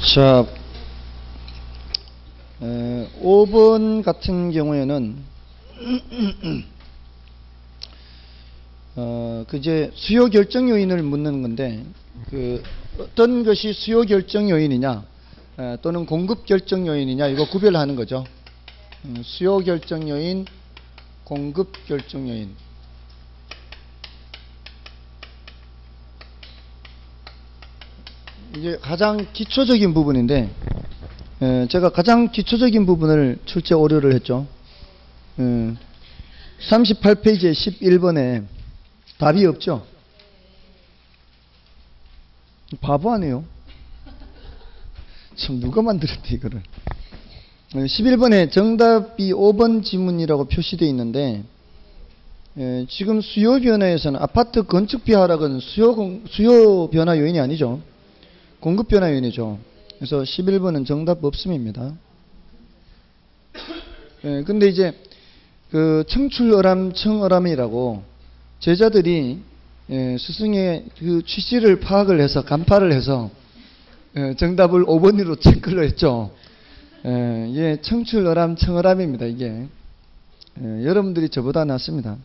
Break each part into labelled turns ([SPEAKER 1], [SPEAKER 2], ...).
[SPEAKER 1] 자, 에, 5번 같은 경우에는 어, 그 이제 수요 결정 요인을 묻는 건데 그 어떤 것이 수요 결정 요인이냐 에, 또는 공급 결정 요인이냐 이거 구별하는 거죠. 음, 수요 결정 요인, 공급 결정 요인. 이게 가장 기초적인 부분인데 에, 제가 가장 기초적인 부분을 출제 오류를 했죠. 에, 38페이지에 11번에 답이 없죠. 바보 아니에요. 참 누가 만들었대 이거를. 11번에 정답이 5번 지문이라고 표시되어 있는데 에, 지금 수요 변화에서는 아파트 건축비 하락은 수요, 공- 수요 변화 요인이 아니죠. 공급 변화 요인이죠. 그래서 11번은 정답 없음입니다. 예, 근데 이제 그 청출어람 청어람이라고 제자들이 예, 스승의 그 취지를 파악을 해서 간파를 해서 예, 정답을 5번으로 체크를 했죠. 예, 이게 청출어람 청어람입니다. 이게 예, 여러분들이 저보다 낫습니다.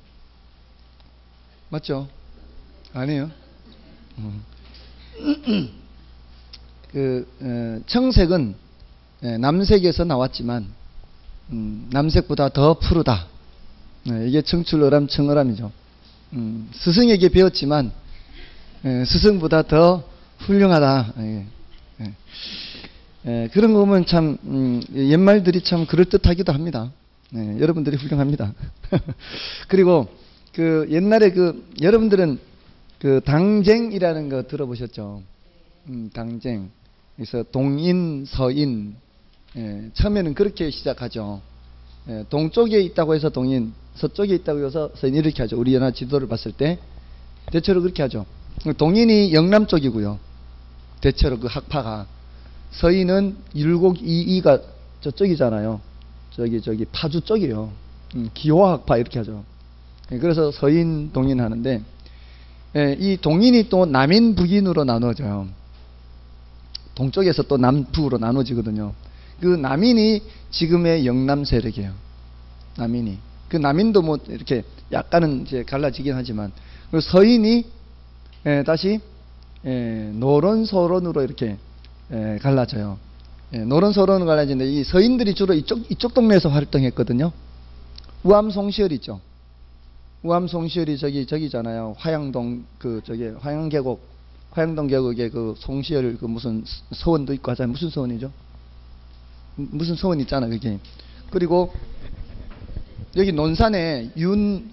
[SPEAKER 1] 맞죠? 아니에요? 음. 그 어, 청색은 예, 남색에서 나왔지만 음, 남색보다 더 푸르다. 예, 이게 청출어람 청어람이죠. 음, 스승에게 배웠지만 예, 스승보다 더 훌륭하다. 그런 거 보면 참 음, 옛말들이 참 그럴 듯하기도 합니다. 예, 여러분들이 훌륭합니다. 그리고 그 옛날에 그 여러분들은 그 당쟁이라는 거 들어보셨죠? 음, 당쟁. 그래서 동인, 서인. 예, 처음에는 그렇게 시작하죠. 예, 동쪽에 있다고 해서 동인, 서쪽에 있다고 해서 서인 이렇게 하죠. 우리 연화 지도를 봤을 때 대체로 그렇게 하죠. 동인이 영남 쪽이고요. 대체로 그 학파가 서인은 율곡 이이가 저쪽이잖아요. 저기 저기 파주 쪽이에요. 음, 기호학파 이렇게 하죠. 예, 그래서 서인 동인 하는데 예, 이 동인이 또 남인 북인으로 나눠져요. 동쪽에서 또 남북으로 나눠지거든요. 그 남인이 지금의 영남 세력이에요. 남인이. 그 남인도 뭐 이렇게 약간은 이제 갈라지긴 하지만 그 서인이 예, 다시 예, 노론소론으로 이렇게 예, 갈라져요. 예, 노론소론으로 갈라지는데 이 서인들이 주로 이쪽 이쪽 동네에서 활동했거든요. 우암 송시열 있죠. 우암 송시열이 저기 저기잖아요. 화양동 그 저기 화양계곡 화양동 계곡에 그 송시열 그 무슨 서원도 있고 하잖아요. 무슨 서원이죠? 무- 무슨 서원 있잖아 그게. 그리고 여기 논산에 윤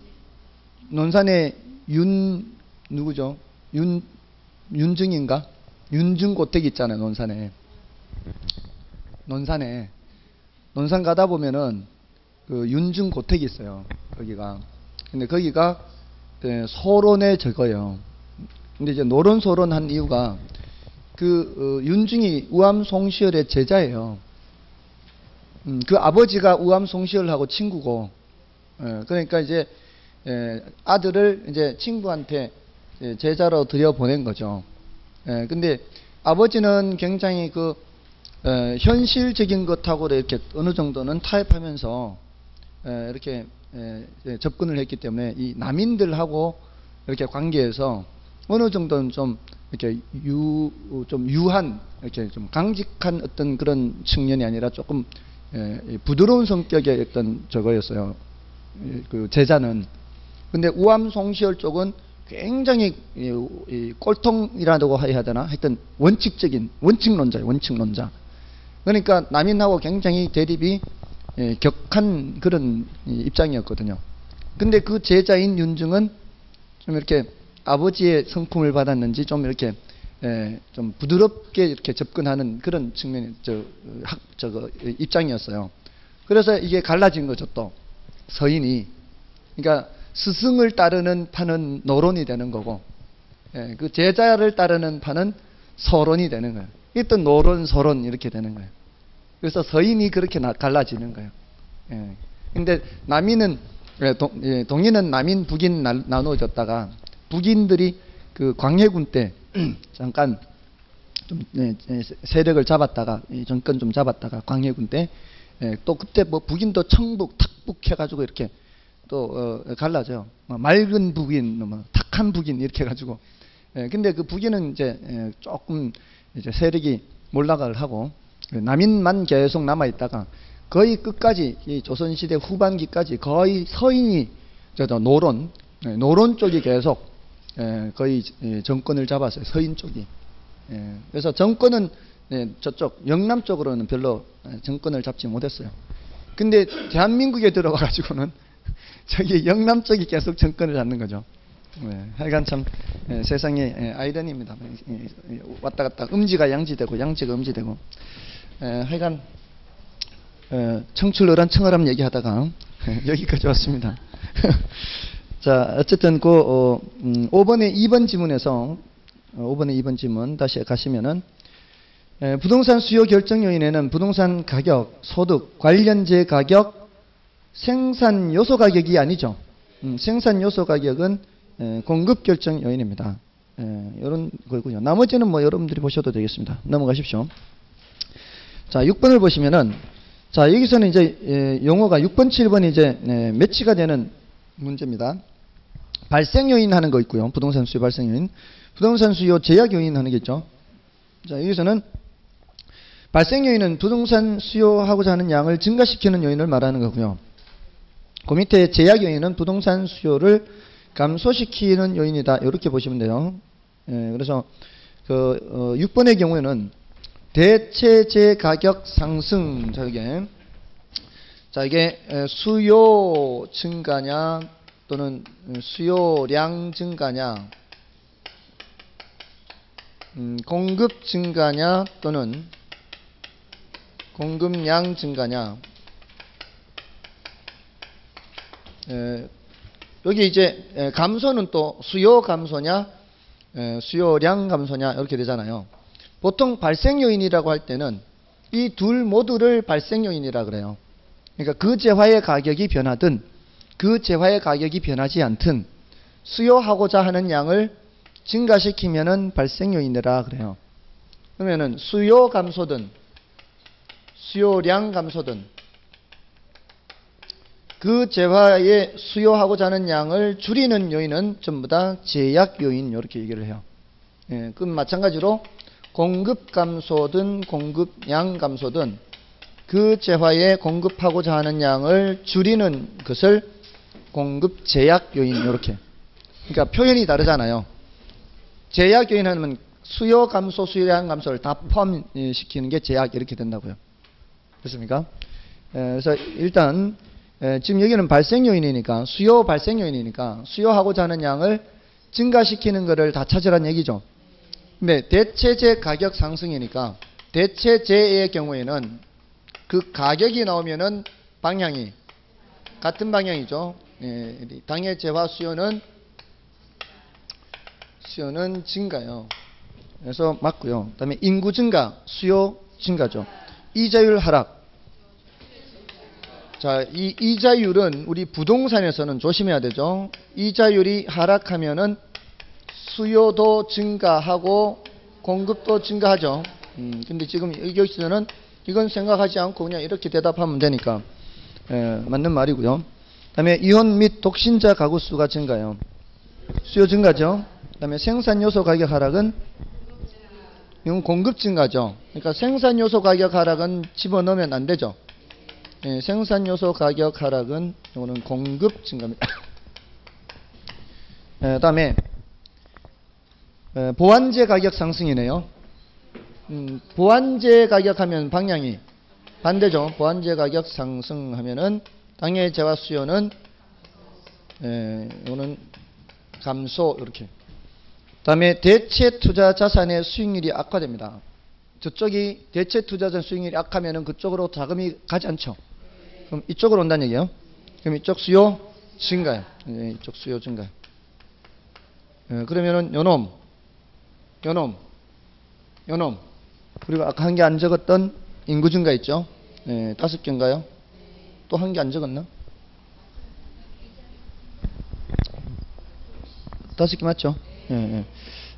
[SPEAKER 1] 논산에 윤 누구죠? 윤 윤증인가? 윤증 고택 있잖아요. 논산에. 논산에 논산 가다 보면은 그 윤증 고택이 있어요. 거기가. 근데 거기가 예, 소론의 저거예요. 근데 이제 노론소론 한 이유가 그 어, 윤중이 우암 송시열의 제자예요. 음, 그 아버지가 우암 송시열하고 친구고, 예, 그러니까 이제 예, 아들을 이제 친구한테 예, 제자로 들여 보낸 거죠. 예, 근데 아버지는 굉장히 그 어, 현실적인 것하고 이렇게 어느 정도는 타협하면서 에, 이렇게 에, 에, 접근을 했기 때문에 이 남인들하고 이렇게 관계에서 어느 정도는 좀 이렇게 유, 좀 유한 이렇게 좀 강직한 어떤 그런 측면이 아니라 조금 에, 이 부드러운 성격의 어떤 저거였어요. 이, 그 제자는. 근데 우암 송시열 쪽은 굉장히 꼴통이라고 해야 되나? 하여튼 원칙적인 원칙론자예요. 원칙론자. 그러니까 남인하고 굉장히 대립이 예, 격한 그런 이 입장이었거든요. 근데 그 제자인 윤중은 좀 이렇게 아버지의 성품을 받았는지 좀 이렇게 예, 좀 부드럽게 이렇게 접근하는 그런 측면이 저 학 저거 입장이었어요. 그래서 이게 갈라진 거죠 또 서인이 그러니까 스승을 따르는 파는 노론이 되는 거고 예, 그 제자를 따르는 파는 서론이 되는 거예요. 이게 또 노론 서론 이렇게 되는 거예요. 그래서 서인이 그렇게 나- 갈라지는 거예요. 예. 근데 남인은 예, 동, 예, 동인은 남인 북인 나, 나누어졌다가 북인들이 그 광해군 때 잠깐 좀 예, 예, 세력을 잡았다가 이 정권 좀 잡았다가 광해군 때 예, 또 그때 뭐 북인도 청북 탁북 해가지고 이렇게 또 어, 갈라져요. 뭐 맑은 북인, 뭐 탁한 북인 이렇게 해가지고. 예, 근데 그 북인은 이제 예, 조금 이제 세력이 몰락을 하고 그 남인만 계속 남아 있다가 거의 끝까지 이 조선 시대 후반기까지 거의 서인이 저 저 노론 예, 노론 쪽이 계속 예, 거의 예, 정권을 잡았어요. 서인 쪽이. 예, 그래서 정권은 예, 저쪽 영남 쪽으로는 별로 예, 정권을 잡지 못했어요. 근데 대한민국에 들어와 가지고는 저기 영남 쪽이 계속 정권을 잡는 거죠. 예, 하여간 참 예, 세상의 예, 아이러니입니다. 예, 예, 왔다 갔다 음지가 양지되고 양지가 음지되고 예, 하여간 예, 청출어란 청어람 얘기하다가 예, 여기까지 왔습니다. 자, 어쨌든 그 어, 음, 5번에 2번 지문에서 어, 5번에 2번 지문 다시 가시면은 에, 부동산 수요 결정 요인에는 부동산 가격, 소득, 관련재 가격, 생산 요소 가격이 아니죠. 음, 생산 요소 가격은 에, 공급 결정 요인입니다. 이런 거고요. 나머지는 뭐 여러분들이 보셔도 되겠습니다. 넘어가십시오. 자, 6번을 보시면은 자, 여기서는 이제 에, 용어가 6번, 7번이 이제 에, 매치가 되는 문제입니다. 발생 요인 하는 거 있고요. 부동산 수요 발생 요인. 부동산 수요 제약 요인 하는 게 있죠. 자, 여기서는 발생 요인은 부동산 수요하고자 하는 양을 증가시키는 요인을 말하는 거고요. 그 밑에 제약 요인은 부동산 수요를 감소시키는 요인이다. 이렇게 보시면 돼요. 예, 그래서 그 어, 6번의 경우에는 대체재 가격 상승 자 이게 에, 수요 증가냐 또는 수요량 증가냐 음, 공급 증가냐 또는 공급량 증가냐 에, 여기 이제 에, 감소는 또 수요 감소냐 에, 수요량 감소냐 이렇게 되잖아요. 보통 발생 요인이라고 할 때는 이 둘 모두를 발생 요인이라 그래요. 그러니까 그 재화의 가격이 변하든 그 재화의 가격이 변하지 않든 수요하고자 하는 양을 증가시키면은 발생 요인이라 그래요. 그러면은 수요 감소든 수요량 감소든 그 재화의 수요하고자 하는 양을 줄이는 요인은 전부 다 제약 요인 이렇게 얘기를 해요. 예, 그럼 마찬가지로 공급 감소든 공급량 감소든 그 재화에 공급하고자 하는 양을 줄이는 것을 공급 제약 요인 이렇게. 그러니까 표현이 다르잖아요. 제약 요인 하면 수요 감소, 수요량 감소를 다 포함시키는 게 제약 이렇게 된다고요. 그렇습니까? 에, 그래서 일단 에, 지금 여기는 발생 요인이니까 수요 발생 요인이니까 수요하고자 하는 양을 증가시키는 것을 다 찾으란 얘기죠. 근데 대체재 가격 상승이니까 대체재의 경우에는 그 가격이 나오면은 방향이 같은 방향이죠. 예, 당의 재화 수요는 수요는 증가요. 그래서 맞고요. 그다음에 인구 증가, 수요 증가죠. 이자율 하락. 자, 이 이자율은 우리 부동산에서는 조심해야 되죠. 이자율이 하락하면은 수요도 증가하고 공급도 증가하죠. 음, 근데 지금 여기서는 이건 생각하지 않고 그냥 이렇게 대답하면 되니까 예, 맞는 말이고요. 그다음에 이혼 및 독신자 가구 수가 증가요. 수요 증가죠. 그다음에 생산 요소 가격 하락은 이건 공급 증가죠. 그러니까 생산 요소 가격 하락은 집어넣으면 안 되죠. 예, 생산 요소 가격 하락은 이거는 공급 증가입니다. 예, 그다음에 에, 보완제 가격 상승이네요. 음, 보완제 가격 하면 방향이 반대죠. 보완제 가격 상승하면은 당의 재화 수요는 에, 이거는 감소 이렇게. 다음에 대체 투자 자산의 수익률이 악화됩니다. 저쪽이 대체 투자 자산 수익률이 악하면은 그쪽으로 자금이 가지 않죠. 그럼 이쪽으로 온다는 얘기예요. 그럼 이쪽 수요 증가요. 예, 이쪽 수요 증가. 예, 그러면은 요놈 요놈, 요놈. 그리고 아까 한개안 적었던 인구 증가 있죠? 예, 다섯 개인가요? 또 한 개 안 적었나? 다섯 개 맞죠? 예,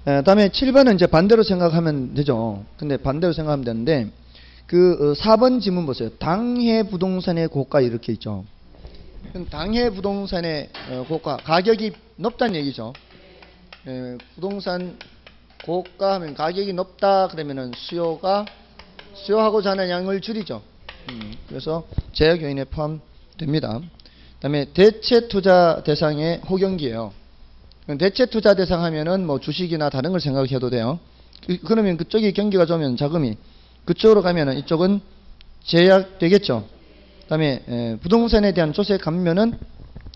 [SPEAKER 1] 예. 에, 다음에 7번은 이제 반대로 생각하면 되죠. 근데 반대로 생각하면 되는데 그 어, 4번 지문 보세요. 당해 부동산의 고가 이렇게 있죠. 당해 부동산의 어, 고가 가격이 높다는 얘기죠. 에, 부동산 고가 하면 가격이 높다 그러면은 수요가 수요하고자 하는 양을 줄이죠. 음, 그래서 제약 요인에 포함됩니다. 그다음에 대체 투자 대상의 호경기예요. 대체 투자 대상 하면은 뭐 주식이나 다른 걸 생각해도 돼요. 그, 그러면 그쪽이 경기가 좋으면 자금이 그쪽으로 가면은 이쪽은 제약되겠죠. 그다음에 에, 부동산에 대한 조세 감면은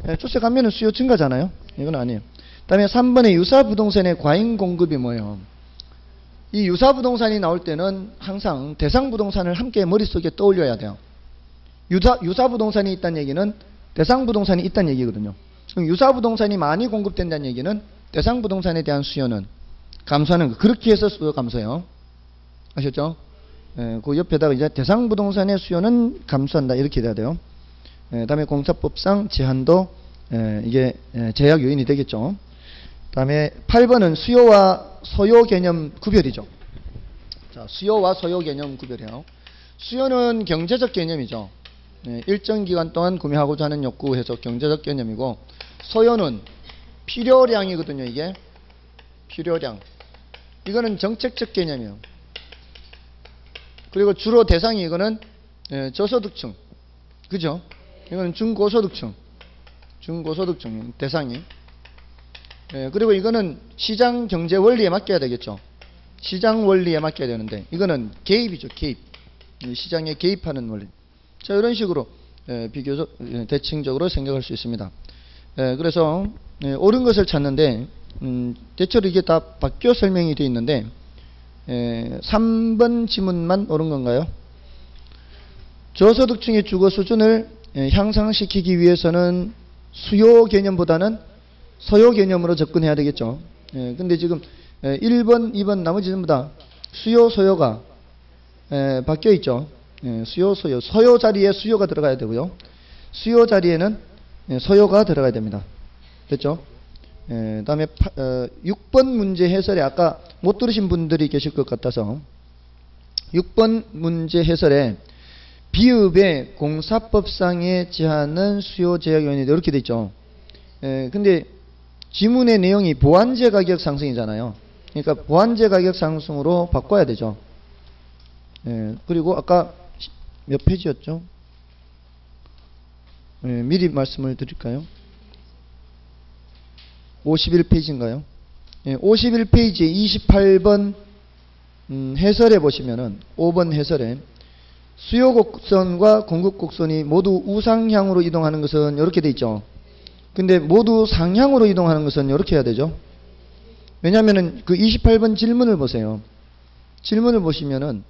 [SPEAKER 1] 에, 조세 감면은 수요 증가잖아요. 이건 아니에요. 그다음에 3번의 유사 부동산의 과잉 공급이 뭐예요? 이 유사 부동산이 나올 때는 항상 대상 부동산을 함께 머릿속에 떠올려야 돼요. 유사, 유사 부동산이 있다는 얘기는 대상 부동산이 있다는 얘기거든요. 유사 부동산이 많이 공급된다는 얘기는 대상 부동산에 대한 수요는 감소하는 거. 그렇게 해서 수요 감소요. 아셨죠? 예, 그 옆에다가 이제 대상 부동산의 수요는 감소한다. 이렇게 돼야 돼요. 예, 다음에 공사법상 제한도 예, 이게 예, 제약 요인이 되겠죠. 다음에 8번은 수요와 소요 개념 구별이죠. 자, 수요와 소요 개념 구별해요. 수요는 경제적 개념이죠. 예, 일정 기간 동안 구매하고자 하는 욕구 해서 경제적 개념이고 소요는 필요량이거든요. 이게 필요량. 이거는 정책적 개념이에요. 그리고 주로 대상이 이거는 예, 저소득층. 그죠? 이거는 중고소득층. 중고소득층 대상이. 예, 그리고 이거는 시장 경제 원리에 맡겨야 되겠죠. 시장 원리에 맡겨야 되는데 이거는 개입이죠. 개입. 이 시장에 개입하는 원리. 자 이런 식으로 예, 비교적 예, 대칭적으로 생각할 수 있습니다. 예, 그래서 예, 옳은 것을 찾는데 음, 대체로 이게 다 바뀌어 설명이 되어 있는데 예, 3번 지문만 옳은 건가요? 저소득층의 주거 수준을 예, 향상시키기 위해서는 수요 개념보다는 소요 개념으로 접근해야 되겠죠. 예, 근데 지금 예, 1번, 2번 나머지 전부 다 수요, 소요가 예, 바뀌어 있죠. 예, 수요, 소요. 소요 자리에 수요가 들어가야 되고요. 수요 자리에는 예, 소요가 들어가야 됩니다. 됐죠? 예, 다음에 파, 어, 6번 문제 해설에 아까 못 들으신 분들이 계실 것 같아서 6번 문제 해설에 비읍의 공사법상의 제한은 수요 제약 요인이 이렇게 돼 있죠. 예, 근데 지문의 내용이 보완제 가격 상승이잖아요. 그러니까 보완제 가격 상승으로 바꿔야 되죠. 예, 그리고 아까 시- 몇 페이지였죠? 예, 미리 말씀을 드릴까요? 51페이지인가요? 예, 51페이지 28번 음, 해설에 보시면은 5번 해설에 수요 곡선과 공급 곡선이 모두 우상향으로 이동하는 것은 이렇게 돼 있죠. 근데 모두 상향으로 이동하는 것은 이렇게 해야 되죠. 왜냐하면은 그 28번 질문을 보세요. 질문을 보시면은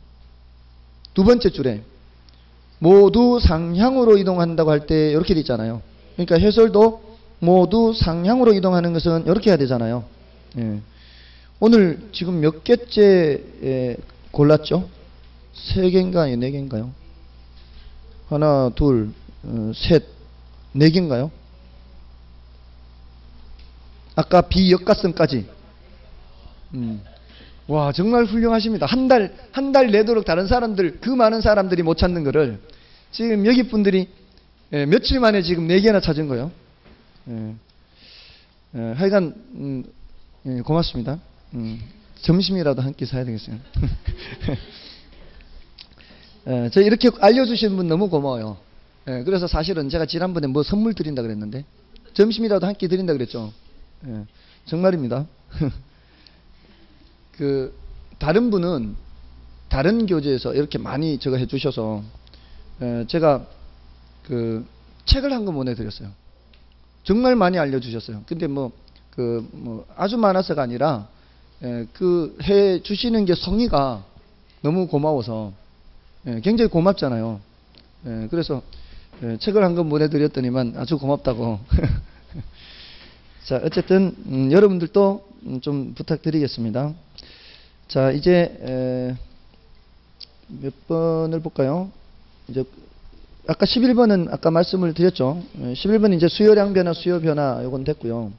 [SPEAKER 1] 두 번째 줄에 모두 상향으로 이동한다고 할 때 이렇게 돼 있잖아요. 그러니까 해설도 모두 상향으로 이동하는 것은 이렇게 해야 되잖아요. 예. 오늘 지금 몇 개째 에, 골랐죠? 세 개인가요? 네 개인가요? 하나, 둘, 어, 셋, 네 개인가요? 아까 비역가성까지. 음. 와, 정말 훌륭하십니다. 한 달, 한 달 내도록 다른 사람들, 그 많은 사람들이 못 찾는 거를 지금 여기 분들이 예, 며칠 만에 지금 네 개나 찾은 거예요. 예. 예, 하여간, 음, 예, 고맙습니다. 음, 점심이라도 한 끼 사야 되겠어요. 예, 저 이렇게 알려주신 분 너무 고마워요. 예, 그래서 사실은 제가 지난번에 뭐 선물 드린다 그랬는데, 점심이라도 한 끼 드린다 그랬죠. 예, 정말입니다. 그, 다른 분은 다른 교재에서 이렇게 많이 저거 해주셔서, 예, 제가 그, 책을 한 권 보내드렸어요. 정말 많이 알려주셨어요. 근데 뭐, 그, 뭐, 아주 많아서가 아니라, 예, 그, 해 주시는 게 성의가 너무 고마워서, 예, 굉장히 고맙잖아요. 예, 그래서, 예, 책을 한 권 보내드렸더니만 아주 고맙다고. 자, 어쨌든, 음, 여러분들도 음, 좀 부탁드리겠습니다. 자, 이제, 에, 몇 번을 볼까요? 이제, 아까 11번은 아까 말씀을 드렸죠. 에, 11번은 이제 수요량 변화, 수요 변화, 요건 됐고요.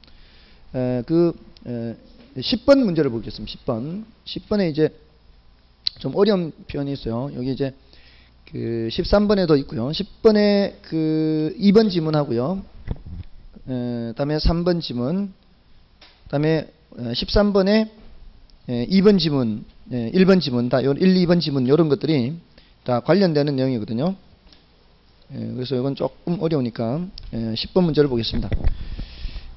[SPEAKER 1] 에, 그, 에, 10번 문제를 보겠습니다. 10번. 10번에 이제 좀 어려운 표현이 있어요. 여기 이제 그 13번에도 있고요. 10번에 그 2번 지문하고요. 에, 다음에 3번 지문. 다음에 13번에 2번 지문, 예, 1번 지문, 다 1, 2번 지문 이런 것들이 다 관련되는 내용이거든요. 예, 그래서 이건 조금 어려우니까 10번 문제를 보겠습니다.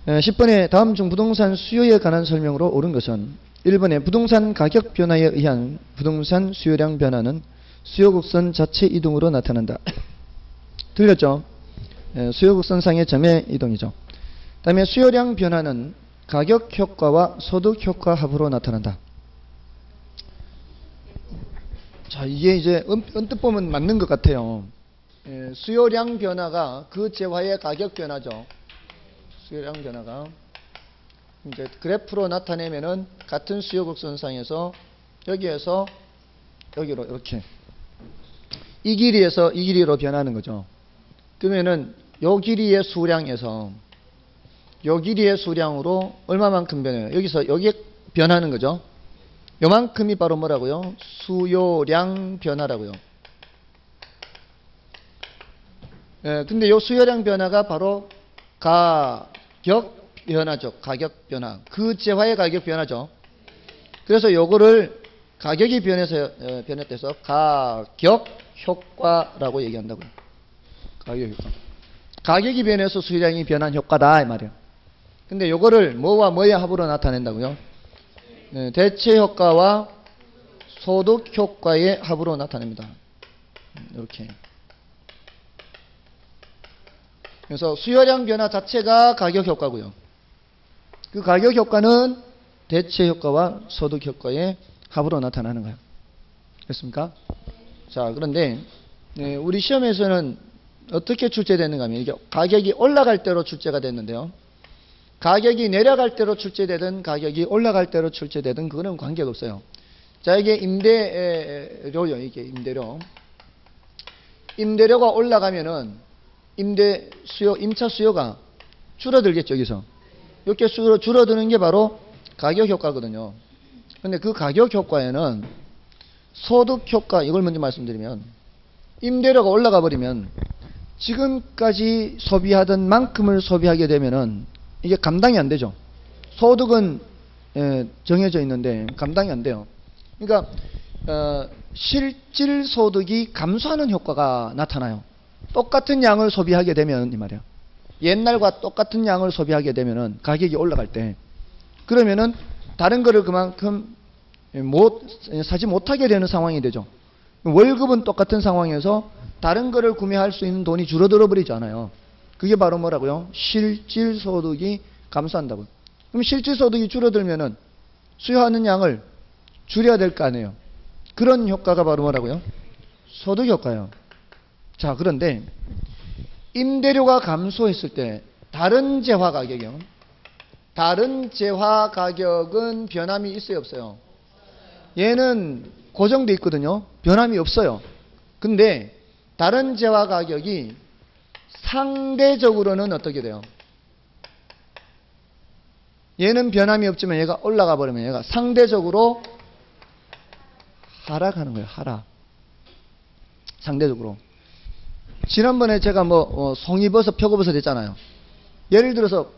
[SPEAKER 1] 10번에 다음 중 부동산 수요에 관한 설명으로 옳은 것은 1번에 부동산 가격 변화에 의한 부동산 수요량 변화는 수요 곡선 자체 이동으로 나타난다. 들렸죠? 수요 곡선상의 점의 이동이죠. 다음에 수요량 변화는 가격 효과와 소득 효과 합으로 나타난다. 자, 이게 이제 언뜻 보면 맞는 것 같아요. 예, 수요량 변화가 그 재화의 가격 변화죠. 수요량 변화가 이제 그래프로 나타내면은 같은 수요 곡선상에서 여기에서 여기로 이렇게 이 길이에서 이 길이로 변하는 거죠. 그러면은 요 길이의 수량에서 요 길이의 수량으로 얼마만큼 변해요? 여기서 여기에 변하는 거죠. 요만큼이 바로 뭐라고요? 수요량 변화라고요. 예, 근데 요 수요량 변화가 바로 가격 변화죠. 가격 변화. 그 재화의 가격 변화죠. 그래서 요거를 가격이 변해서 어, 변했대서 가격 효과라고 얘기한다고요. 가격 효과. 가격이 변해서 수요량이 변한 효과다 이 말이에요. 근데 요거를 뭐와 뭐의 합으로 나타낸다고요? 네, 대체 효과와 소득 효과의 합으로 나타냅니다. 이렇게. 그래서 수요량 변화 자체가 가격 효과고요. 그 가격 효과는 대체 효과와 소득 효과의 합으로 나타나는 거예요. 됐습니까? 자, 그런데 네, 우리 시험에서는 어떻게 출제되는가 하면 이게 가격이 올라갈 대로 출제가 됐는데요. 가격이 내려갈 대로 출제되든 가격이 올라갈 대로 출제되든 그거는 관계가 없어요. 자, 이게 임대료요. 이게 임대료. 임대료가 올라가면은 임대 수요, 임차 수요가 줄어들겠죠, 여기서. 이렇게 줄어드는 게 바로 가격 효과거든요. 근데 그 가격 효과에는 소득 효과, 이걸 먼저 말씀드리면, 임대료가 올라가 버리면 지금까지 소비하던 만큼을 소비하게 되면은 이게 감당이 안 되죠. 소득은 예, 정해져 있는데 감당이 안 돼요. 그러니까 어, 실질 소득이 감소하는 효과가 나타나요. 똑같은 양을 소비하게 되면 이 말이야. 옛날과 똑같은 양을 소비하게 되면은 가격이 올라갈 때 그러면은 다른 거를 그만큼 못 사지 못하게 되는 상황이 되죠. 월급은 똑같은 상황에서 다른 거를 구매할 수 있는 돈이 줄어들어 버리지 않아요. 그게 바로 뭐라고요? 실질 소득이 감소한다고. 그럼 실질 소득이 줄어들면은 수요하는 양을 줄여야 될 거 아니에요. 그런 효과가 바로 뭐라고요? 소득 효과예요. 자, 그런데 임대료가 감소했을 때 다른 재화 가격은 다른 재화 가격은 변함이 있어요, 없어요? 얘는 고정돼 있거든요. 변함이 없어요. 근데 다른 재화 가격이 상대적으로는 어떻게 돼요? 얘는 변함이 없지만 얘가 올라가 버리면 얘가 상대적으로 하락하는 거예요. 하락. 상대적으로. 지난번에 제가 뭐 어, 송이버섯, 표고버섯 했잖아요. 예를 들어서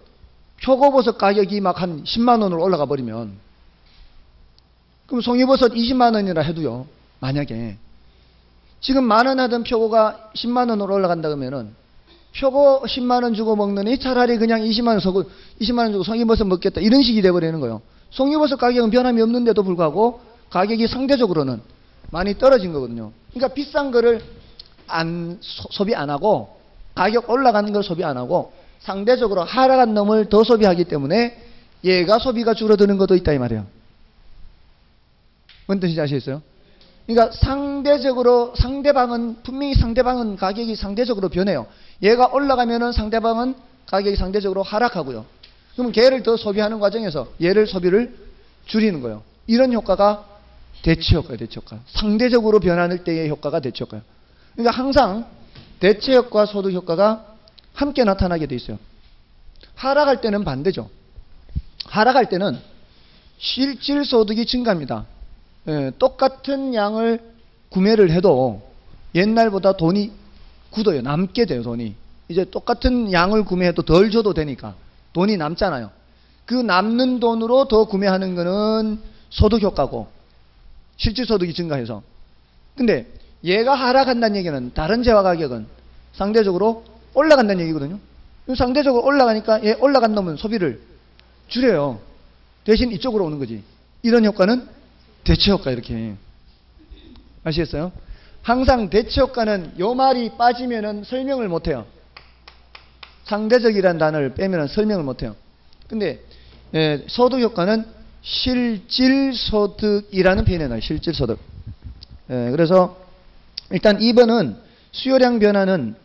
[SPEAKER 1] 표고버섯 가격이 막 한 10만 원으로 올라가 버리면 그럼 송이버섯 20만 원이라 해도요. 만약에 지금 만 원 하던 표고가 10만 원으로 올라간다 그러면은 표고 10만 원 주고 먹느니 차라리 그냥 20만 원 서고 20만 원 주고 송이버섯 먹겠다 이런 식이 돼 버리는 거예요. 송이버섯 가격은 변함이 없는데도 불구하고 가격이 상대적으로는 많이 떨어진 거거든요. 그러니까 비싼 거를 안, 소 비 안 하고 가격 올라가는 걸 소비 안 하고 상대적으로 하락한 놈을 더 소비하기 때문에 얘가 소비가 줄어드는 것도 있다 이 말이에요. 뭔 뜻인지 아시겠어요? 그러니까 상대적으로 상대방은 분명히 상대방은 가격이 상대적으로 변해요. 얘가 올라가면은 상대방은 가격이 상대적으로 하락하고요. 그러면 걔를 더 소비하는 과정에서 얘를 소비를 줄이는 거예요. 이런 효과가 대치 효과예요, 대치 효과. 상대적으로 변하는 때의 효과가 대치 효과예요. 그러니까 항상 대체 효과, 소득 효과가 함께 나타나게 돼 있어요. 하락할 때는 반대죠. 하락할 때는 실질 소득이 증가합니다. 예, 똑같은 양을 구매를 해도 옛날보다 돈이 굳어요. 남게 돼요, 돈이. 이제 똑같은 양을 구매해도 덜 줘도 되니까 돈이 남잖아요. 그 남는 돈으로 더 구매하는 거는 소득 효과고 실질 소득이 증가해서. 근데 얘가 하락한다는 얘기는 다른 재화 가격은 상대적으로 올라간다는 얘기거든요. 상대적으로 올라가니까 얘 올라간 놈은 소비를 줄여요. 대신 이쪽으로 오는 거지. 이런 효과는 대체 효과 이렇게. 아시겠어요? 항상 대체 효과는 요 말이 빠지면은 설명을 못 해요. 상대적이라는 단어를 빼면 설명을 못 해요. 근데 예, 소득 효과는 실질 소득이라는 표현이 나요. 실질 소득. 예, 그래서 일단 2번은 수요량 변화는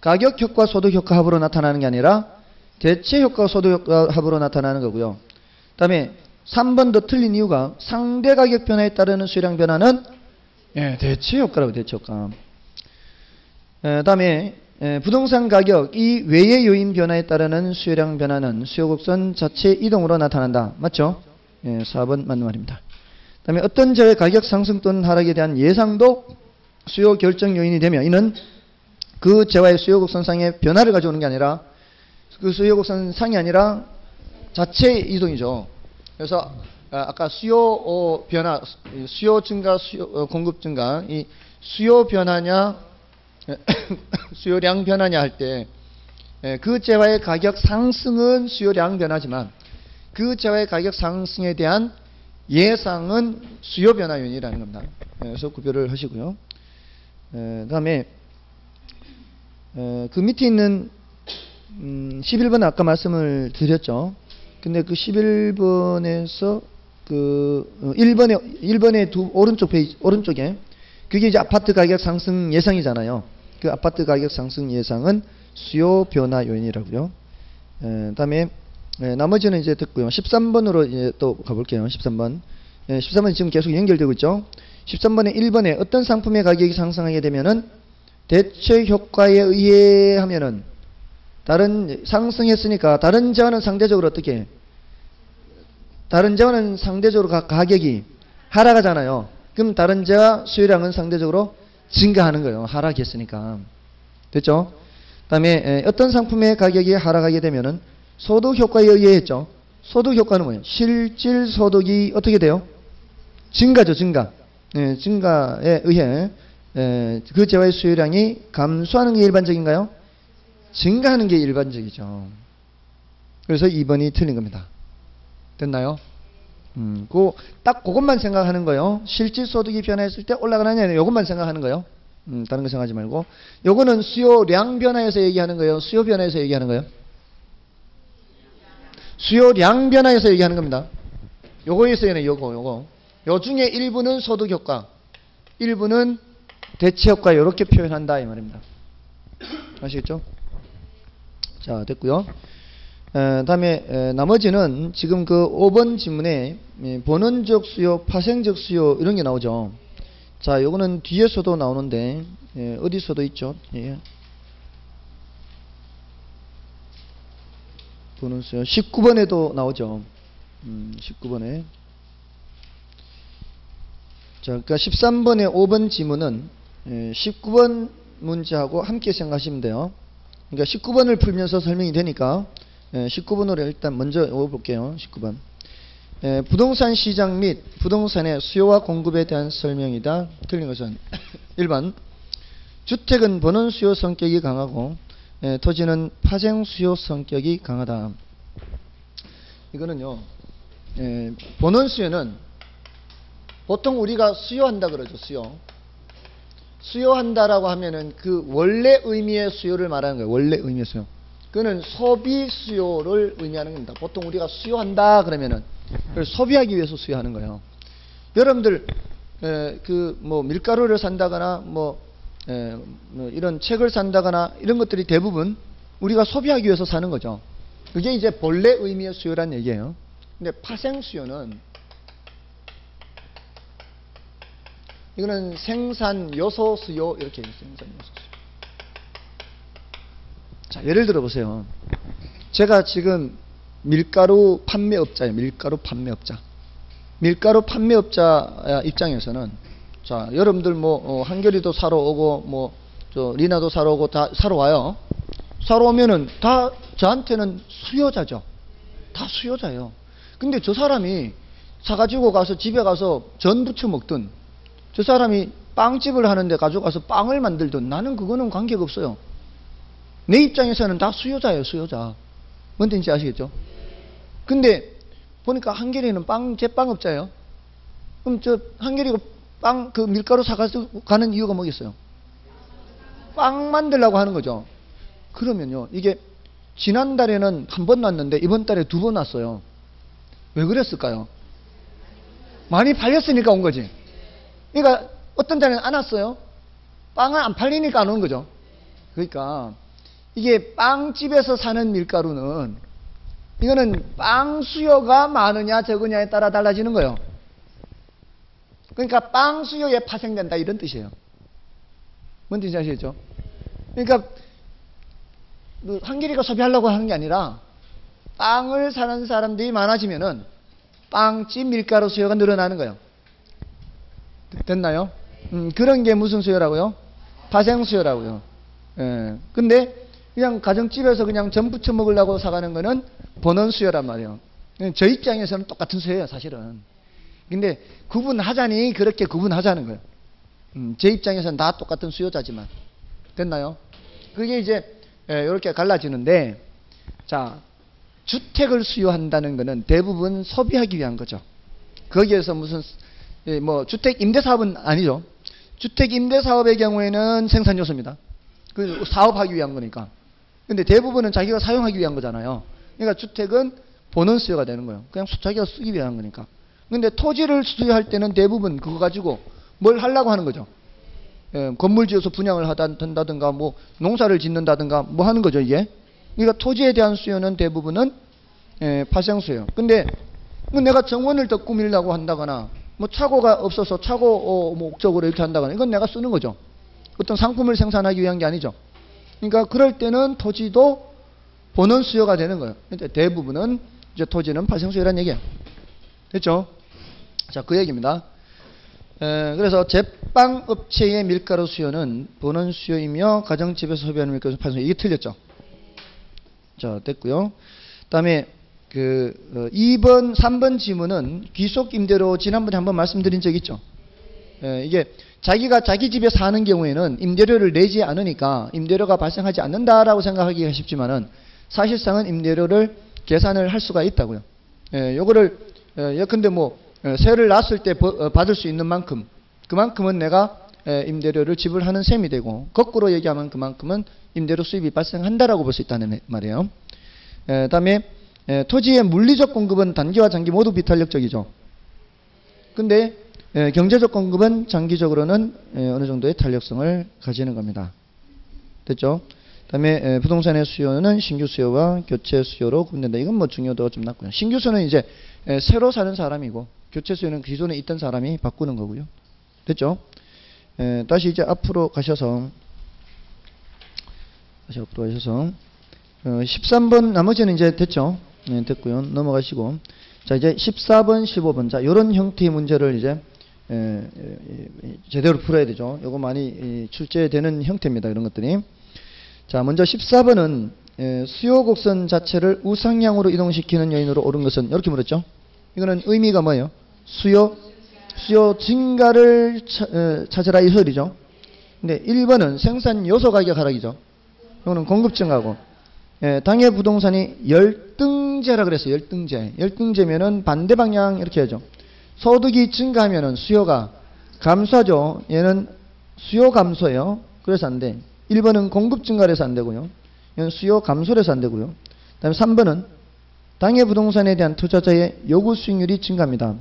[SPEAKER 1] 가격 효과 소득 효과 합으로 나타나는 게 아니라 대체 효과 소득 효과 합으로 나타나는 거고요. 그 다음에 3번도 틀린 이유가 상대 가격 변화에 따르는 수요량 변화는 예, 대체 효과라고 대체 효과. 에, 다음에 에, 부동산 가격 이 외의 요인 변화에 따르는 수요량 변화는 수요 곡선 자체 이동으로 나타난다. 맞죠? 예, 4번 맞는 말입니다. 다음에 어떤 재의 가격 상승 또는 하락에 대한 예상도 수요 결정 요인이 되며 이는 그 재화의 수요 곡선상의 변화를 가져오는 게 아니라 그 수요 곡선상이 아니라 자체 이동이죠. 그래서 아, 아까 수요 어, 변화, 수요 증가, 수요 어, 공급 증가, 이 수요 변화냐, 수요량 변화냐 할 때 그 재화의 가격 상승은 수요량 변화지만 그 재화의 가격 상승에 대한 예상은 수요 변화 요인이라는 겁니다. 그래서 구별을 하시고요. 다음에 그 밑에 있는 11번 음, 아까 말씀을 드렸죠. 근데 그 11번에서 그 1번에 어, 1번에 두 오른쪽 페이지 오른쪽에 그게 이제 아파트 가격 상승 예상이잖아요. 그 아파트 가격 상승 예상은 수요 변화 요인이라고요. 에, 다음에 에, 나머지는 이제 듣고요. 13번으로 이제 또 가볼게요. 13번. 에, 13번 지금 계속 연결되고 있죠. 13번에 1번에 어떤 상품의 가격이 상승하게 되면은 대체 효과에 의해 하면은 다른 상승했으니까 다른 자원은 상대적으로 어떻게 다른 자원은 상대적으로 가 격이 하락하잖아요. 그럼 다른 자와 수요량은 상대적으로 증가하는 거예요. 하락했으니까. 됐죠? 다음에 어떤 상품의 가격이 하락하게 되면은 소득 효과에 의해 했죠. 소득 효과는 뭐예요? 실질 소득이 어떻게 돼요? 증가죠, 증가. 네, 증가에 의해 에, 그 재화의 수요량이 감소하는 게 일반적인가요? 증가하는 게 일반적이죠. 그래서 2번이 틀린 겁니다. 됐나요? 음, 그, 딱 그것만 생각하는 거요. 실질 소득이 변화했을 때 올라가느냐, 이것만 생각하는 거요. 음, 다른 거 생각하지 말고. 요거는 수요량 변화에서 얘기하는 거예요. 수요 변화에서 얘기하는 거예요. 수요량 변화에서 얘기하는 겁니다. 요거에서 얘는 요거, 요거. 요 중에 일부는 소득 효과, 일부는 대체 효과, 이렇게 표현한다, 이 말입니다. 아시겠죠? 자, 됐고요. 에, 다음에 에, 나머지는 지금 그 5번 지문에 예, 본원적 수요, 파생적 수요 이런 게 나오죠. 자, 요거는 뒤에서도 나오는데 예, 어디서도 있죠. 예. 보는 수요. 19번에도 나오죠. 음, 19번에. 자, 그러니까 13번에 5번 지문은 예, 19번 문제하고 함께 생각하시면 돼요. 그러니까 19번을 풀면서 설명이 되니까 19번으로 예, 일단 먼저 볼게요. 19번. 예, 부동산 시장 및 부동산의 수요와 공급에 대한 설명이다. 틀린 것은 1번. 주택은 번원 수요 성격이 강하고 예, 토지는 파생 수요 성격이 강하다. 이거는요. 번원 수요는 보통 우리가 수요한다 그러죠. 수요. 수요한다라고 하면은 그 원래 의미의 수요를 말하는 거예요. 원래 의미의 수요. 그는 소비 수요를 의미하는 겁니다. 보통 우리가 수요한다 그러면은 소비하기 위해서 수요하는 거예요. 여러분들 그 뭐 밀가루를 산다거나 뭐, 에, 뭐 이런 책을 산다거나 이런 것들이 대부분 우리가 소비하기 위해서 사는 거죠. 그게 이제 본래 의미의 수요란 얘기예요. 근데 파생 수요는 이거는 생산 요소 수요 이렇게 생산 요소 수요. 자, 예를 들어 보세요. 제가 지금 밀가루 판매업자예요. 밀가루 판매업자. 밀가루 판매업자 입장에서는 자 여러분들 뭐 어, 한결이도 사러 오고 뭐 저 리나도 사러 오고 다 사러 와요. 사러 오면은 다 저한테는 수요자죠. 다 수요자예요. 근데 저 사람이 사가지고 가서 집에 가서 전 부쳐 먹든 저 사람이 빵집을 하는데 가져가서 빵을 만들든 나는 그거는 관계가 없어요. 내 입장에서는 다 수요자예요, 수요자. 뭔 뜻인지 아시겠죠? 근데 보니까 한결이는 빵, 제빵업자예요. 그럼 저 한결이가 빵, 그 밀가루 사가지고 가는 이유가 뭐겠어요? 빵 만들려고 하는 거죠. 그러면요, 이게 지난달에는 한 번 났는데 이번 달에 두 번 났어요. 왜 그랬을까요? 많이 팔렸으니까 온 거지. 그러니까 어떤 달에는 안 왔어요. 빵은 안 팔리니까 안 온 거죠. 그러니까 이게 빵집에서 사는 밀가루는 이거는 빵 수요가 많으냐 적으냐에 따라 달라지는 거예요. 그러니까 빵 수요에 파생된다 이런 뜻이에요. 뭔 뜻인지 아시겠죠? 그러니까 그 한길이가 소비하려고 하는 게 아니라 빵을 사는 사람들이 많아지면은 빵집 밀가루 수요가 늘어나는 거예요. 됐나요? 음, 그런 게 무슨 수요라고요? 파생 수요라고요. 예. 근데 그냥 가정집에서 그냥 전 부쳐 먹으려고 사가는 거는 본원 수요란 말이에요. 저 입장에서는 똑같은 수요예요, 사실은. 근데 구분하자니 그렇게 구분하자는 거예요. 음, 제 입장에서는 다 똑같은 수요자지만. 됐나요? 그게 이제 이렇게 갈라지는데 자 주택을 수요한다는 것은 대부분 소비하기 위한 거죠. 거기에서 무슨 뭐 주택 임대 사업은 아니죠. 주택 임대 사업의 경우에는 생산 요소입니다. 그 사업하기 위한 거니까. 근데 대부분은 자기가 사용하기 위한 거잖아요. 그러니까 주택은 보는 수요가 되는 거예요. 그냥 자기가 쓰기 위한 거니까. 근데 토지를 수요할 때는 대부분 그거 가지고 뭘 하려고 하는 거죠. 예, 건물 지어서 분양을 하다든가 뭐 농사를 짓는다든가 뭐 하는 거죠 이게. 그러니까 토지에 대한 수요는 대부분은 예, 파생 수요. 근데 뭐 내가 정원을 더 꾸밀려고 한다거나 뭐 차고가 없어서 차고 어, 목적으로 이렇게 한다거나 이건 내가 쓰는 거죠. 어떤 상품을 생산하기 위한 게 아니죠. 그러니까 그럴 때는 토지도 보는 수요가 되는 거예요. 근데 대부분은 이제 토지는 파생 수요라는 얘기예요. 됐죠? 자, 그 얘기입니다. 에, 그래서 제빵 업체의 밀가루 수요는 보는 수요이며 가정집에서 소비하는 밀가루 파생 수요 이게 틀렸죠. 자, 됐고요. 그다음에 그 어, 2번, 3번 지문은 귀속 임대로 지난번에 한번 말씀드린 적 있죠. 에, 이게 자기가 자기 집에 사는 경우에는 임대료를 내지 않으니까 임대료가 발생하지 않는다라고 생각하기가 쉽지만은 사실상은 임대료를 계산을 할 수가 있다고요. 예, 요거를 예, 예컨대 뭐 예, 세를 낳았을 때 어, 받을 수 있는 만큼 그만큼은 내가 예, 임대료를 지불하는 셈이 되고 거꾸로 얘기하면 그만큼은 임대료 수입이 발생한다라고 볼 수 있다는 말이에요. 예, 다음에 예, 토지의 물리적 공급은 단기와 장기 모두 비탄력적이죠. 근데 예, 경제적 공급은 장기적으로는 예, 어느 정도의 탄력성을 가지는 겁니다. 됐죠? 다음에 예, 부동산의 수요는 신규 수요와 교체 수요로 구분된다. 이건 뭐 중요도가 좀 낮고요. 신규 수요는 이제 예, 새로 사는 사람이고 교체 수요는 기존에 있던 사람이 바꾸는 거고요. 됐죠? 예, 다시 이제 앞으로 가셔서 다시 앞으로 가셔서 어, 13번 나머지는 이제 됐죠? 네, 됐고요. 넘어가시고 자 이제 14번, 15번 자 이런 형태의 문제를 이제 제대로 풀어야 되죠. 요거 많이 출제되는 형태입니다. 이런 것들이. 자, 먼저 14번은 에, 수요 곡선 자체를 우상향으로 이동시키는 요인으로 옳은 것은 이렇게 물었죠. 이거는 의미가 뭐예요? 수요 수요 증가를 차, 에, 찾으라 이 소리죠. 근데 1번은 생산 요소 가격 하락이죠. 이거는 공급 증가고 예, 당해 부동산이 열등제라 그랬어요. 열등제. 열등제면은 반대 방향 이렇게 하죠. 소득이 증가하면은 수요가 감소하죠. 얘는 수요 감소예요. 그래서 안 돼. 1번은 공급 증가해서 안 되고요. 얘는 수요 감소해서 안 되고요. 그다음에 3번은 당해 부동산에 대한 투자자의 요구 수익률이 증가합니다.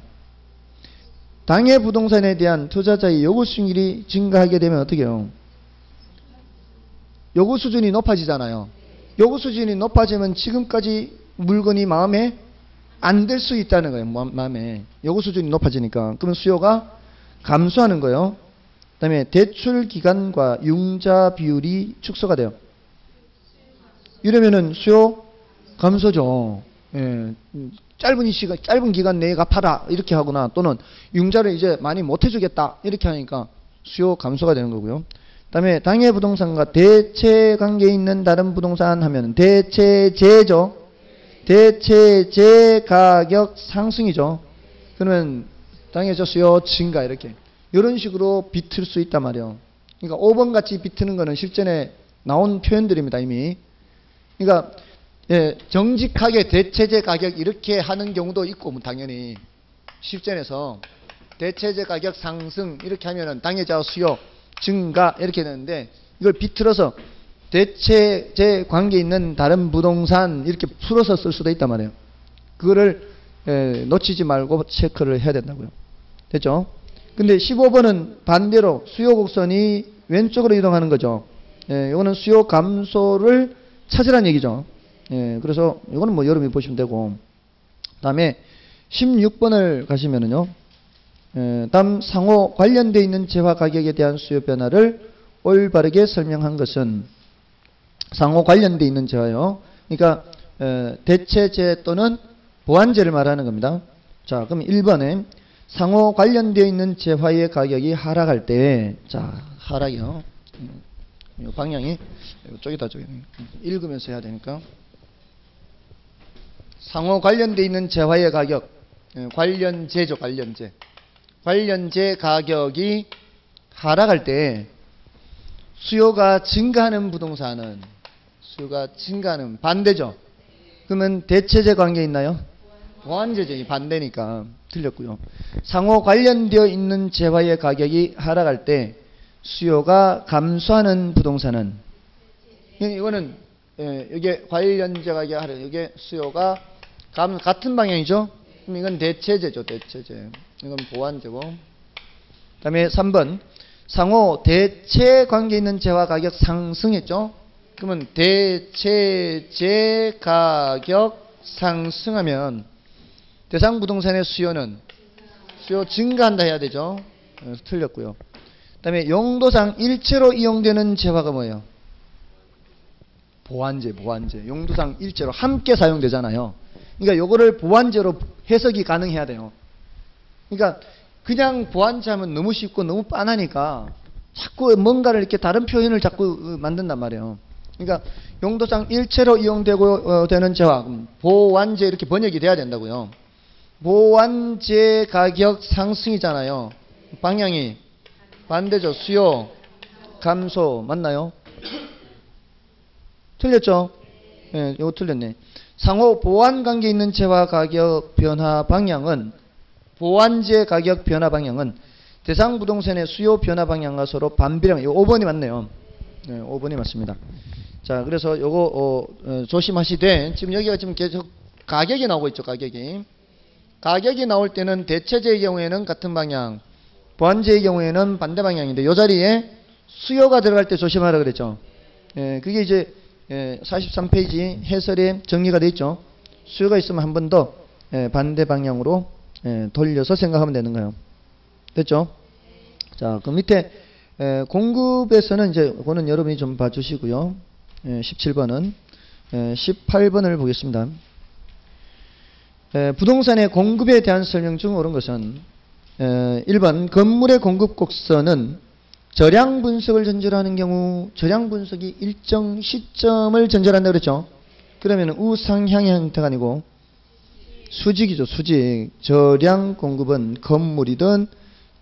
[SPEAKER 1] 당해 부동산에 대한 투자자의 요구 수익률이 증가하게 되면 어떻게 해요? 요구 수준이 높아지잖아요. 요구 수준이 높아지면 지금까지 물건이 마음에 안들수 있다는 거예요. 마음에. 요구 수준이 높아지니까. 그러면 수요가 감소하는 거예요. 그 다음에 대출 기간과 융자 비율이 축소가 돼요. 이러면은 수요 감소죠. 예. 짧은 시간, 짧은 기간 내에 갚아라. 이렇게 하거나 또는 융자를 이제 많이 못 해주겠다. 이렇게 하니까 수요 감소가 되는 거고요. 그 다음에 당해 부동산과 대체 관계 있는 다른 부동산 하면 대체제죠. 대체제 가격 상승이죠. 그러면 당해저 수요 증가 이렇게. 이런 식으로 비틀 수 있단 말이에요. 그러니까 5번 같이 비트는 거는 실전에 나온 표현들입니다, 이미. 그러니까 예, 정직하게 대체제 가격 이렇게 하는 경우도 있고 뭐 당연히 실전에서 대체제 가격 상승 이렇게 하면은 당해자 수요 증가 이렇게 되는데 이걸 비틀어서 대체제 관계 있는 다른 부동산 이렇게 풀어서 쓸 수도 있단 말이에요. 그거를 에, 놓치지 말고 체크를 해야 된다고요. 됐죠? 근데 15번은 반대로 수요 곡선이 왼쪽으로 이동하는 거죠. 예, 이거는 수요 감소를 찾으란 얘기죠. 예, 그래서 이거는 뭐 여러분이 보시면 되고 다음에 16번을 가시면은요. 예, 다음 상호 관련되어 있는 재화 가격에 대한 수요 변화를 올바르게 설명한 것은 상호 관련되어 있는 재화요. 그러니까 에, 대체재 또는 보완재를 말하는 겁니다. 자, 그럼 1번에 상호 관련되어 있는 재화의 가격이 하락할 때, 자, 하락이요. 음, 방향이 이쪽이다, 저기. 읽으면서 해야 되니까. 상호 관련되어 있는 재화의 가격, 예, 관련재죠, 관련재. 관련재 가격이 하락할 때 수요가 증가하는 부동산은 수요가 증가하는 반대죠. 그러면 대체재 관계 있나요? 보완재죠. 반대니까 틀렸고요. 상호 관련되어 있는 재화의 가격이 하락할 때 수요가 감소하는 부동산은 이거는 예, 이게 관련재 가격이 하락, 이게 수요가 감, 같은 방향이죠. 그럼 이건 대체재죠. 대체재. 이건 보완재고. 그 다음에 3번 상호 대체 관계 있는 재화 가격 상승했죠. 그러면 대체재 가격 상승하면 대상 부동산의 수요는 수요 증가한다 해야 되죠. 그래서 틀렸고요. 그 다음에 용도상 일체로 이용되는 재화가 뭐예요? 보완제, 보완제. 용도상 일체로 함께 사용되잖아요. 그러니까 요거를 보완제로 해석이 가능해야 돼요. 그러니까 그냥 보완제 하면 너무 쉽고 너무 빤하니까 자꾸 뭔가를 이렇게 다른 표현을 자꾸 만든단 말이에요. 그러니까 용도상 일체로 이용되고 어, 되는 재화 보완제 이렇게 번역이 돼야 된다고요. 보완제 가격 상승이잖아요. 방향이 반대죠. 수요 감소 맞나요? 틀렸죠? 예, 네, 이거 틀렸네. 상호 보완 관계 있는 재화 가격 변화 방향은 보완제 가격 변화 방향은 대상 부동산의 수요 변화 방향과 서로 반비례. 이 5번이 맞네요. 네, 5번이 맞습니다. 자, 그래서 요거 어, 어, 조심하시되 지금 여기가 지금 계속 가격이 나오고 있죠. 가격이. 가격이 나올 때는 대체제의 경우에는 같은 방향, 보완제의 경우에는 반대 방향인데 요 자리에 수요가 들어갈 때 조심하라 그랬죠. 예, 그게 이제 예, 43페이지 해설에 정리가 되어 있죠. 수요가 있으면 한 번더 예, 반대 방향으로 예, 돌려서 생각하면 되는 거예요. 됐죠? 자, 그 밑에 에, 공급에서는 이제 그거는 여러분이 좀 봐주시고요. 에, 17번은 에, 18번을 보겠습니다. 에, 부동산의 공급에 대한 설명 중 옳은 것은 에, 1번 건물의 공급 곡선은 절량 분석을 전제하는 경우 절량 분석이 일정 시점을 전제한다 그랬죠. 그러면 우상향의 형태가 아니고 수직이죠. 수직. 절량 공급은 건물이든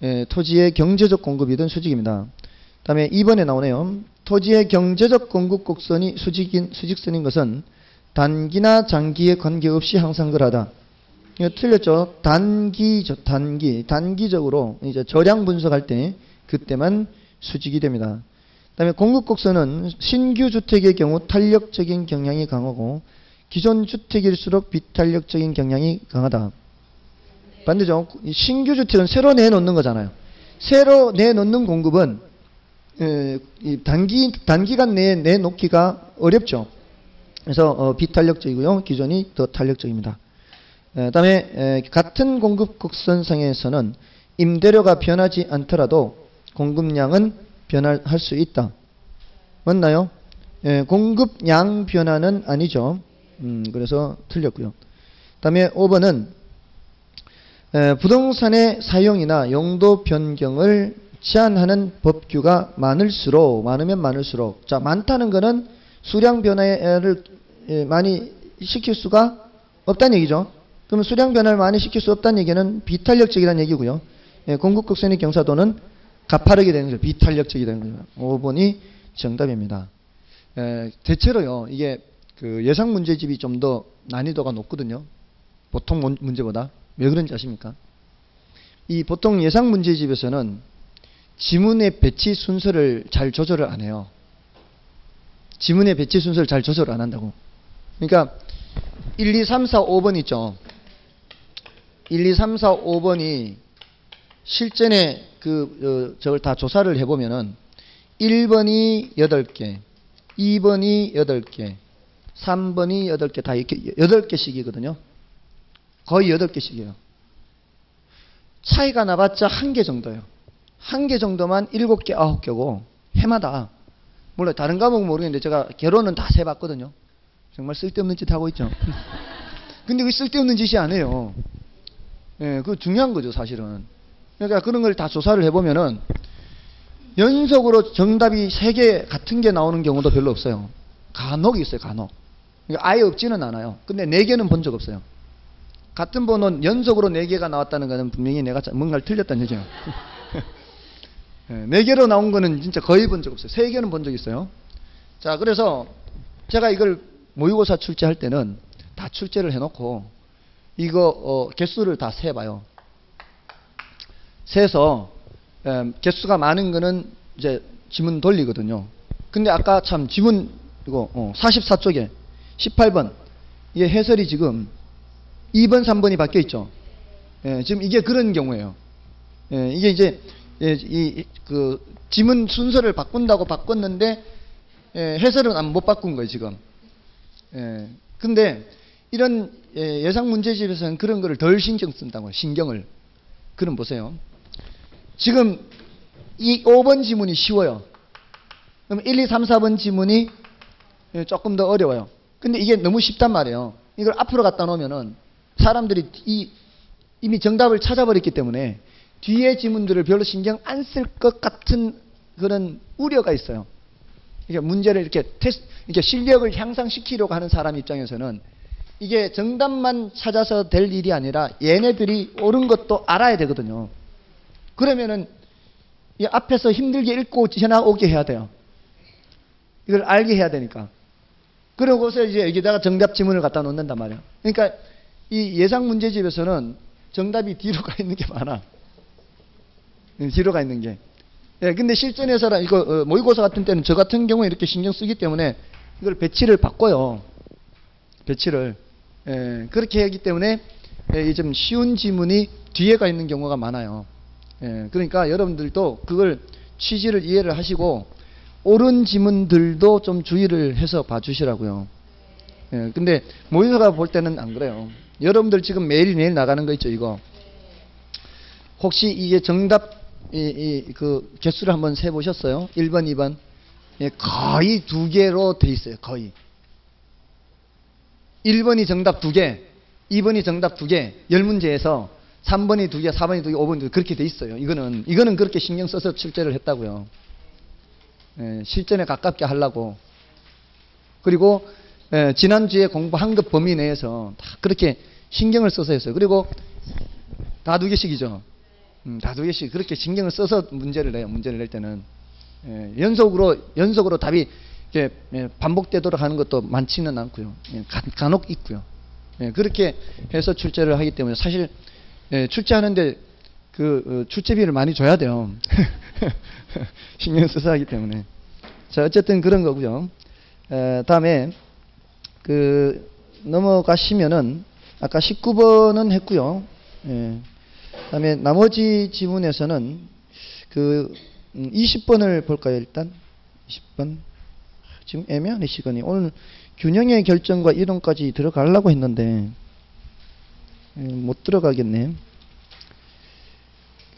[SPEAKER 1] 예, 토지의 경제적 공급이든 수직입니다. 다음에 2번에 나오네요. 토지의 경제적 공급 곡선이 수직인, 수직선인 것은 단기나 장기에 관계없이 항상 그러하다. 이거 틀렸죠? 단기죠. 단기. 단기적으로 이제 저량 분석할 때 그때만 수직이 됩니다. 다음에 공급 곡선은 신규 주택의 경우 탄력적인 경향이 강하고 기존 주택일수록 비탄력적인 경향이 강하다. 반대죠. 신규 주택은 새로 내놓는 거잖아요. 새로 내놓는 공급은 에, 단기 단기간 내에 내놓기가 어렵죠. 그래서 어, 비탄력적이고요. 기존이 더 탄력적입니다. 에, 다음에 에, 같은 공급 곡선상에서는 임대료가 변하지 않더라도 공급량은 변할 수 있다. 맞나요? 공급량 변화는 아니죠. 음, 그래서 틀렸고요. 다음에 5번은 부동산의 사용이나 용도 변경을 제한하는 법규가 많을수록 많으면 많을수록 자 많다는 것은 수량 변화를 예, 많이 시킬 수가 없다는 얘기죠. 그러면 수량 변화를 많이 시킬 수 없다는 얘기는 비탄력적이라는 얘기고요. 예, 공급극선의 경사도는 가파르게 되는 거죠. 비탄력적이 되는 거죠. 5번이 정답입니다. 에, 대체로요, 이게 그 예상 문제집이 좀 더 난이도가 높거든요. 보통 문제보다. 왜 그런지 아십니까? 이 보통 예상 문제집에서는 지문의 배치 순서를 잘 조절을 안 해요. 지문의 배치 순서를 잘 조절 안 한다고. 그러니까 1, 2, 3, 4, 5번 있죠. 1, 2, 3, 4, 5번이 실전에 그 어, 저걸 다 조사를 해보면은 1번이 8개, 2번이 8개, 3번이 8개 다 이렇게 8개씩이거든요. 거의 8개씩이에요. 차이가 나봤자 한 개 정도예요. 한 개 정도만 7개, 9개고 해마다 물론 다른 과목은 모르겠는데 제가 결혼은 다 세봤거든요. 정말 쓸데없는 짓 하고 있죠. 근데 그 쓸데없는 짓이 아니에요. 예, 그 중요한 거죠, 사실은. 그러니까 그런 걸 다 조사를 해보면은 연속으로 정답이 세 개 같은 게 나오는 경우도 별로 없어요. 간혹 있어요, 간혹. 그러니까 아예 없지는 않아요. 근데 네 개는 본 적 없어요. 같은 번호는 연속으로 네 개가 나왔다는 것은 분명히 내가 뭔가를 틀렸다는 얘기예요. 네 개로 나온 거는 진짜 거의 본 적 없어요. 세 개는 본 적 있어요. 자, 그래서 제가 이걸 모의고사 출제할 때는 다 출제를 해놓고 이거 어, 개수를 다 세봐요. 세서 에, 개수가 많은 거는 이제 지문 돌리거든요. 근데 아까 참 지문 이거 어, 44쪽에 18번 이게 해설이 지금 2번 3번이 바뀌어 있죠. 예, 지금 이게 그런 경우예요. 예, 이게 이제 예, 이, 그 지문 순서를 바꾼다고 바꿨는데 예, 해설은 못 바꾼 거예요 지금. 예, 근데 이런 예, 상 문제집에서는 그런 거를 덜 신경 쓴다고 신경을. 그럼 보세요. 지금 이 5번 지문이 쉬워요. 그럼 1, 2, 3, 4번 지문이 조금 더 어려워요. 근데 이게 너무 쉽단 말이에요. 이걸 앞으로 갖다 놓으면은 사람들이 이, 이미 정답을 찾아버렸기 때문에 뒤에 지문들을 별로 신경 안 쓸 것 같은 그런 우려가 있어요. 이게 문제를 이렇게 테스트, 이렇게 실력을 향상시키려고 하는 사람 입장에서는 이게 정답만 찾아서 될 일이 아니라 얘네들이 옳은 것도 알아야 되거든요. 그러면은 이 앞에서 힘들게 읽고 지나오게 해야 돼요. 이걸 알게 해야 되니까. 그러고서 이제 여기다가 정답 지문을 갖다 놓는단 말이에요. 그러니까 이 예상 문제집에서는 정답이 뒤로 가 있는 게 많아. 네, 뒤로 가 있는 게. 예, 근데 실전에서는 이거 어, 모의고사 같은 때는 저 같은 경우에 이렇게 신경 쓰기 때문에 이걸 배치를 바꿔요. 배치를. 예, 그렇게 하기 때문에 예, 좀 쉬운 지문이 뒤에 가 있는 경우가 많아요. 예, 그러니까 여러분들도 그걸 취지를 이해를 하시고 옳은 지문들도 좀 주의를 해서 봐주시라고요. 예, 근데 모의사가 볼 때는 안 그래요. 여러분들 지금 매일매일 나가는 거 있죠, 이거. 혹시 이게 정답, 이, 이, 그, 개수를 한번 세보셨어요? 1번, 2번? 예, 거의 두 개로 돼 있어요, 거의. 1번이 정답 두 개, 2번이 정답 두 개, 10문제에서 3번이 두 개, 4번이 두 개, 5번이 두 개, 그렇게 돼 있어요. 이거는, 이거는 그렇게 신경 써서 출제를 했다고요. 예, 실전에 가깝게 하려고. 그리고, 예, 지난주에 공부한 것 범위 내에서 다 그렇게 신경을 써서 했어요. 그리고 다 두 개씩이죠. 음, 다두 개씩 그렇게 신경을 써서 문제를 내요. 문제를 낼 때는. 예, 연속으로, 연속으로 답이 이렇게 예, 반복되도록 하는 것도 많지는 않고요. 예, 간혹 있고요. 예, 그렇게 해서 출제를 하기 때문에 사실 예, 출제하는데 그 어, 출제비를 많이 줘야 돼요. 신경 써서 하기 때문에. 자, 어쨌든 그런 거고요. 에, 다음에 그 넘어가시면은 아까 19번은 했고요. 예. 그다음에 나머지 지문에서는 그 20번을 음, 볼까요, 일단? 20번. 지금 애매하네, 시간이. 오늘 균형의 결정과 이동까지 들어가려고 했는데, 예, 못 들어가겠네.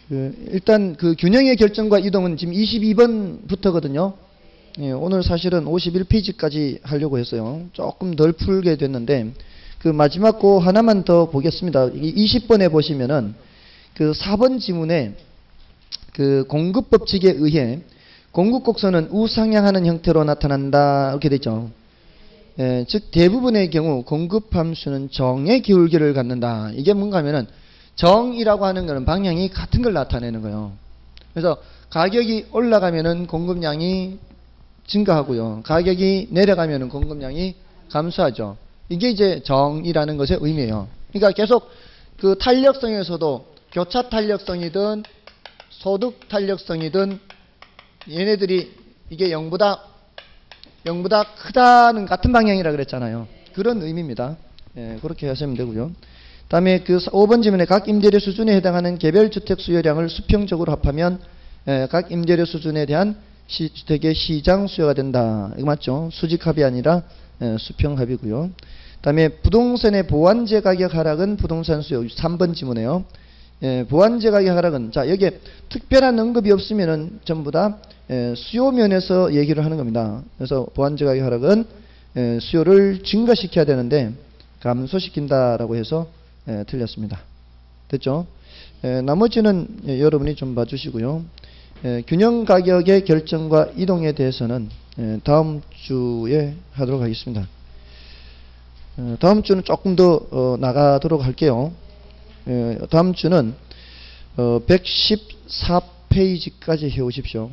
[SPEAKER 1] 그 일단 그 균형의 결정과 이동은 지금 22번부터거든요. 예, 오늘 사실은 51페이지까지 하려고 했어요. 조금 덜 풀게 됐는데 그 마지막 거 하나만 더 보겠습니다. 20번에 보시면은 그 4번 지문에 그 공급 법칙에 의해 공급 곡선은 우상향하는 형태로 나타난다 이렇게 돼 있죠. 예, 즉 대부분의 경우 공급 함수는 정의 기울기를 갖는다. 이게 뭔가 하면은 정이라고 하는 것은 방향이 같은 걸 나타내는 거예요. 그래서 가격이 올라가면은 공급량이 증가하고요. 가격이 내려가면은 공급량이 감소하죠. 이게 이제 정이라는 것의 의미예요. 그러니까 계속 그 탄력성에서도 교차 탄력성이든 소득 탄력성이든 얘네들이 이게 0보다 0보다 크다는 같은 방향이라 그랬잖아요. 그런 의미입니다. 예, 그렇게 하시면 되고요. 다음에 그 5번 지문에 각 임대료 수준에 해당하는 개별 주택 수요량을 수평적으로 합하면 예, 각 임대료 수준에 대한 시, 주택의 시장 수요가 된다. 이거 맞죠? 수직합이 아니라 예, 수평합이고요. 다음에 부동산의 보완제 가격 하락은 부동산 수요 3번 지문에요. 예, 보완제 가격 하락은 자 여기에 특별한 언급이 없으면은 전부 다 예, 수요 면에서 얘기를 하는 겁니다. 그래서 보완제 가격 하락은 예, 수요를 증가시켜야 되는데 감소시킨다라고 해서 예, 틀렸습니다. 됐죠? 예, 나머지는 예, 여러분이 좀 봐주시고요. 예, 균형 가격의 결정과 이동에 대해서는 예, 다음 주에 하도록 하겠습니다. 어, 다음 주는 조금 더 어, 나가도록 할게요. 예, 다음 주는 어, 114페이지까지 해오십시오.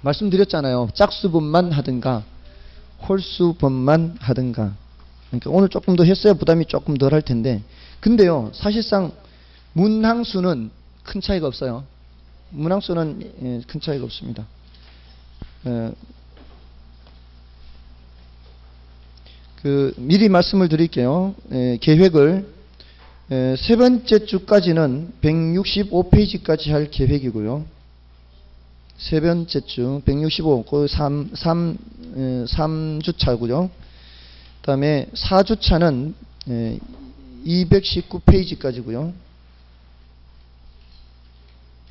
[SPEAKER 1] 말씀드렸잖아요. 짝수분만 하든가 홀수분만 하든가. 그러니까 오늘 조금 더 했어야 부담이 조금 덜 할 텐데. 근데요, 사실상 문항수는 큰 차이가 없어요. 문항수는 예, 큰 차이가 없습니다. 예, 그 미리 말씀을 드릴게요. 예, 계획을 예, 세 번째 주까지는 165페이지까지 할 계획이고요. 세 번째 주 165, 그 3, 3, 예, 3주차고요. 그 다음에 4주차는 예, 219페이지까지고요.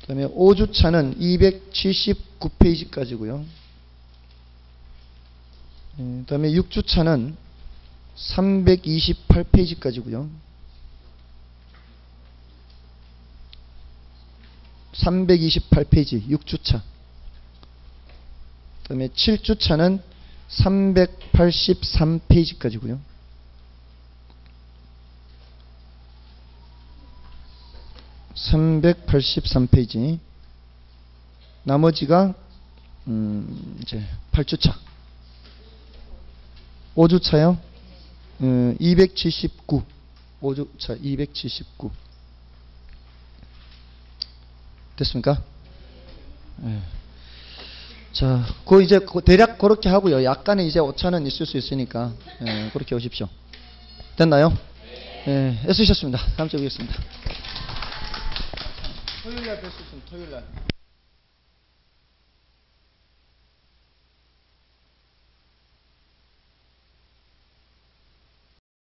[SPEAKER 1] 그 다음에 5주차는 279페이지까지고요. 예, 그다음에 6주차는 328페이지까지고요. 328페이지 6주차. 그 다음에 7주차는 383페이지까지고요. (383페이지) 나머지가 음 이제 8주차 5주차요 음, 279 5주차 279 됐습니까? 예. 자, 그 이제 그 대략 그렇게 하고요. 약간의 이제 오차는 있을 수 있으니까 예, 그렇게 오십시오. 됐나요? 예, 애쓰셨습니다. 다음 주에 뵙겠습니다. 토요일 날 뵐 수 있으면 토요일 날.